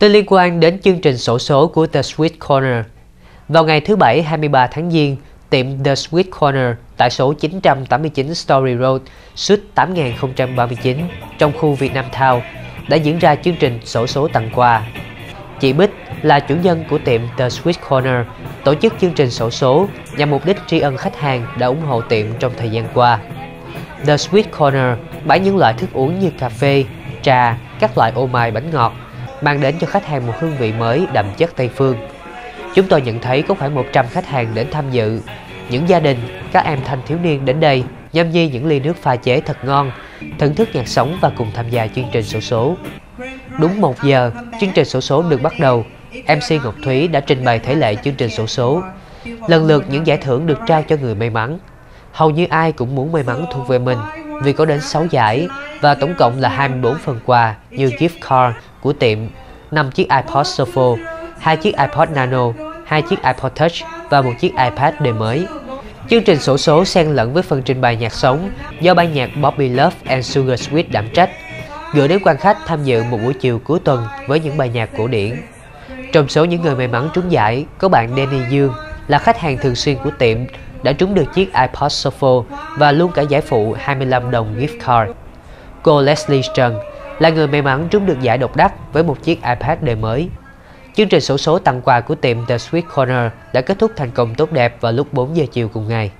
Tin liên quan đến chương trình sổ số của The Sweet Corner. Vào ngày thứ Bảy 23 tháng Giêng, tiệm The Sweet Corner tại số 989 Story Road, suite 8039 trong khu Vietnam Town đã diễn ra chương trình sổ số tặng quà. Chị Bích là chủ nhân của tiệm The Sweet Corner tổ chức chương trình sổ số nhằm mục đích tri ân khách hàng đã ủng hộ tiệm trong thời gian qua. The Sweet Corner bán những loại thức uống như cà phê, trà, các loại ô mai bánh ngọt, mang đến cho khách hàng một hương vị mới đậm chất Tây Phương. Chúng tôi nhận thấy có khoảng 100 khách hàng đến tham dự. Những gia đình, các em thanh thiếu niên đến đây nhâm nhi những ly nước pha chế thật ngon, thưởng thức nhạc sống và cùng tham gia chương trình sổ số. Đúng 1 giờ, chương trình sổ số được bắt đầu. MC Ngọc Thúy đã trình bày thể lệ chương trình sổ số. Lần lượt những giải thưởng được trao cho người may mắn. Hầu như ai cũng muốn may mắn thuộc về mình vì có đến 6 giải và tổng cộng là 24 phần quà như gift card của tiệm, 5 chiếc iPod Shuffle, 2 chiếc iPod Nano, 2 chiếc iPod Touch và một chiếc iPad đời mới. Chương trình sổ số xen lẫn với phần trình bày nhạc sống do ban nhạc Bobby Love and Sugar Sweet đảm trách, gửi đến quan khách tham dự một buổi chiều cuối tuần với những bài nhạc cổ điển. Trong số những người may mắn trúng giải, có bạn Danny Dương là khách hàng thường xuyên của tiệm đã trúng được chiếc iPod Shuffle và luôn cả giải phụ 25 đồng gift card. Cô Leslie Trần là người may mắn trúng được giải độc đắc với một chiếc iPad đời mới. Chương trình sổ số tặng quà của tiệm The Sweet Corner đã kết thúc thành công tốt đẹp vào lúc 4 giờ chiều cùng ngày.